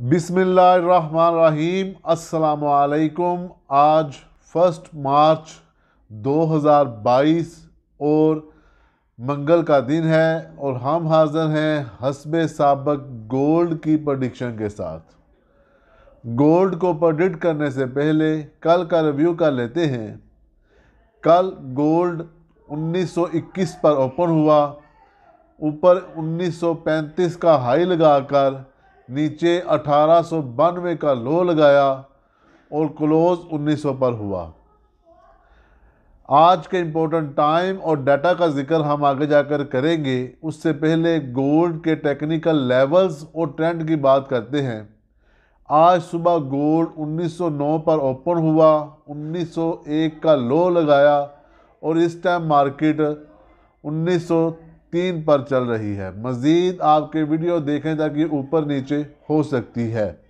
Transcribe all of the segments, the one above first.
बिसमीम असलकुम आज फ़र्स्ट मार्च 2022 और मंगल का दिन है और हम हाजिर हैं हसब सबक गोल्ड की प्रडिक्शन के साथ। गोल्ड को प्रोडिक्ट करने से पहले कल का रिव्यू कर लेते हैं। कल गोल्ड 1921 पर ओपन हुआ। ऊपर 1935 का हाई लगाकर नीचे अठारह सौ बानवे का लो लगाया और क्लोज 1900 पर हुआ। आज के इम्पोर्टेंट टाइम और डाटा का ज़िक्र हम आगे जाकर करेंगे। उससे पहले गोल्ड के टेक्निकल लेवल्स और ट्रेंड की बात करते हैं। आज सुबह गोल्ड 1909 पर ओपन हुआ 1901 का लो लगाया और इस टाइम मार्केट तीन पर चल रही है। मज़ीद आपके वीडियो देखें ताकि ऊपर नीचे हो सकती है।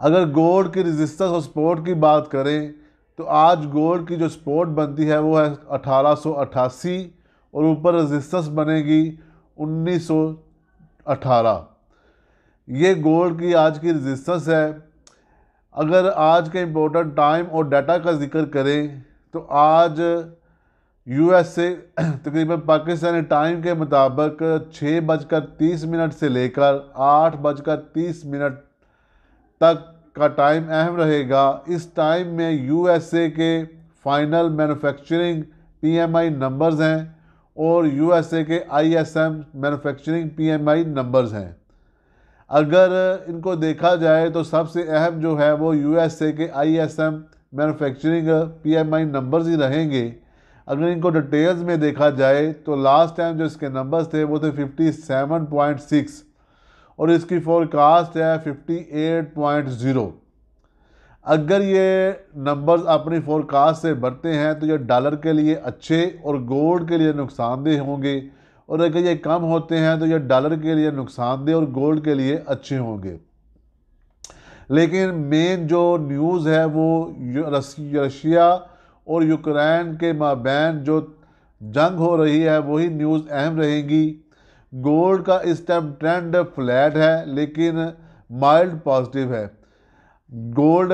अगर गोल्ड की रजिस्टेंस और सपोर्ट की बात करें तो आज गोल्ड की जो सपोर्ट बनती है वो है अठारह सौ अट्ठासी और ऊपर रजिस्टेंस बनेगी 1918 ये गोल्ड की आज की रजिस्टेंस है। अगर आज के इम्पोर्टेंट टाइम और डाटा का ज़िक्र करें तो आज यूएस से तकरीबन पाकिस्तानी टाइम के मुताबिक छः बजकर तीस मिनट से लेकर आठ बजकर तीस मिनट तक का टाइम अहम रहेगा। इस टाइम में यूएसए के फाइनल मैन्युफैक्चरिंग पीएमआई नंबर्स हैं और यूएसए के आईएसएम मैन्युफैक्चरिंग पीएमआई नंबर्स हैं। अगर इनको देखा जाए तो सबसे अहम जो है वो यूएसए के आईएसएम मैन्युफैक्चरिंग पीएमआई नंबर्स ही रहेंगे। अगर इनको डिटेल्स में देखा जाए तो लास्ट टाइम जो इसके नंबर्स थे, वो थे 57.6 और इसकी फोरकास्ट है 58.0 अगर ये नंबर्स अपनी फोरकास्ट से बढ़ते हैं तो ये डॉलर के लिए अच्छे और गोल्ड के लिए नुकसानदेह होंगे और अगर ये कम होते हैं तो ये डॉलर के लिए नुकसानदेह और गोल्ड के लिए अच्छे होंगे। लेकिन मेन जो न्यूज़ है, वो रशिया और यूक्रेन के माबैन जो जंग हो रही है, वही न्यूज़ अहम रहेगी। गोल्ड का इस टाइम ट्रेंड फ्लैट है, लेकिन माइल्ड पॉजिटिव है। गोल्ड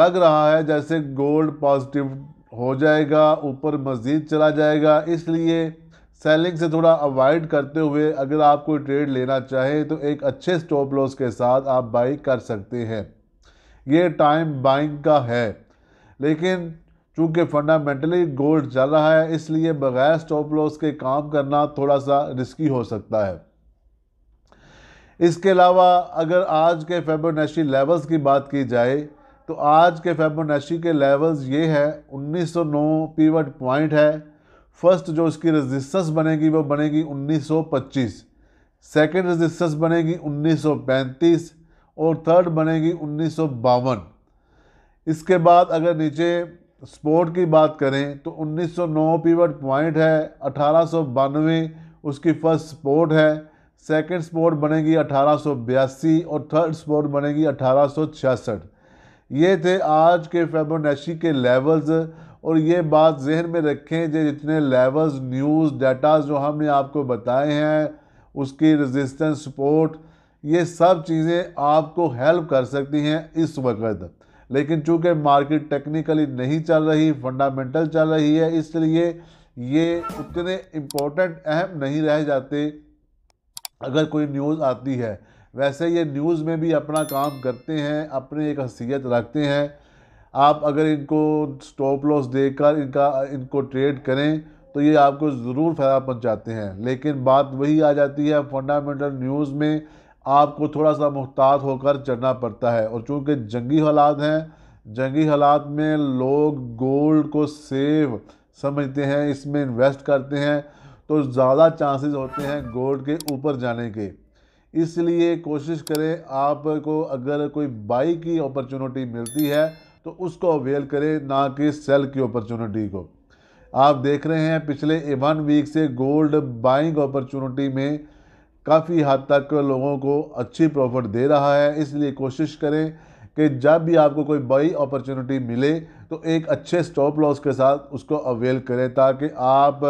लग रहा है, जैसे गोल्ड पॉजिटिव हो जाएगा, ऊपर मज़ीद चला जाएगा। इसलिए सेलिंग से थोड़ा अवॉइड करते हुए अगर आप कोई ट्रेड लेना चाहें तो एक अच्छे स्टॉप लॉस के साथ आप बाई कर सकते हैं। ये टाइम बाइंग का है। लेकिन चूँकि फंडामेंटली गोल्ड चल रहा है, इसलिए बगैर स्टॉप लॉस के काम करना थोड़ा सा रिस्की हो सकता है। इसके अलावा अगर आज के फेबोनेशी लेवल्स की बात की जाए तो आज के फेबोनेशी के लेवल्स ये है 1909 पीवट पॉइंट है। फ़र्स्ट जो इसकी रेजिस्टेंस बनेगी, वो बनेगी 1925 सेकंड रेजिस्टेंस बनेगी 1935 और थर्ड बनेगी उन्नीस सौ बावन। इसके बाद अगर नीचे स्पोर्ट की बात करें तो 1909 पीवट पॉइंट है, अठारह सौ बानवे उसकी फ़र्स्ट स्पोर्ट है, सेकंड स्पोर्ट बनेगी अठारह सौ बयासी और थर्ड स्पोर्ट बनेगी अठारह सौ छियासठ। ये थे आज के फेबोनेशी के लेवल्स और ये बात जहन में रखें जो जितने लेवल्स न्यूज़ डाटा जो हमने आपको बताए हैं, उसकी रेजिस्टेंस सपोर्ट ये सब चीज़ें आपको हेल्प कर सकती हैं इस वक्त। लेकिन चूँकि मार्केट टेक्निकली नहीं चल रही फंडामेंटल चल रही है, इसलिए ये उतने इम्पोर्टेंट अहम नहीं रह जाते। अगर कोई न्यूज़ आती है, वैसे ये न्यूज़ में भी अपना काम करते हैं, अपनी एक हसीियत रखते हैं। आप अगर इनको स्टॉप लॉस देकर इनका, इनको ट्रेड करें तो ये आपको ज़रूर फ़ायदा पहुंचाते हैं। लेकिन बात वही आ जाती है फंडामेंटल न्यूज़ में आपको थोड़ा सा मुहतात होकर चलना पड़ता है। और चूँकि जंगी हालात हैं, जंगी हालात में लोग गोल्ड को सेव समझते हैं, इसमें इन्वेस्ट करते हैं तो ज़्यादा चांसेस होते हैं गोल्ड के ऊपर जाने के। इसलिए कोशिश करें आपको अगर कोई बाई की अपॉर्चुनिटी मिलती है तो उसको अवेल करें, ना कि सेल की अपॉर्चुनिटी को। आप देख रहे हैं, पिछले वन वीक से गोल्ड बाइंग अपॉर्चुनिटी में काफ़ी हद तक लोगों को अच्छी प्रॉफिट दे रहा है। इसलिए कोशिश करें कि जब भी आपको कोई बड़ी अपॉर्चुनिटी मिले तो एक अच्छे स्टॉप लॉस के साथ उसको अवेल करें ताकि आप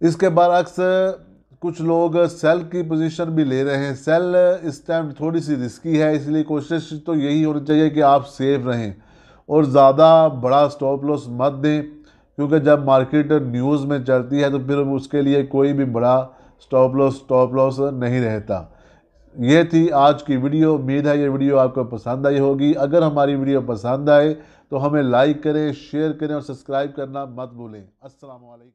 इसके बरक्स कुछ लोग सेल की पोजीशन भी ले रहे हैं। सेल इस टाइम थोड़ी सी रिस्की है, इसलिए कोशिश तो यही होनी चाहिए कि आप सेफ़ रहें और ज़्यादा बड़ा स्टॉप लॉस मत दें, क्योंकि जब मार्केट न्यूज़ में चलती है तो फिर उसके लिए कोई भी बड़ा स्टॉप लॉस स्टॉप लॉस नहीं रहता। ये थी आज की वीडियो। उम्मीद है ये वीडियो आपको पसंद आई होगी। अगर हमारी वीडियो पसंद आए तो हमें लाइक करें शेयर करें और सब्सक्राइब करना मत भूलें। अस्सलाम वालेकुम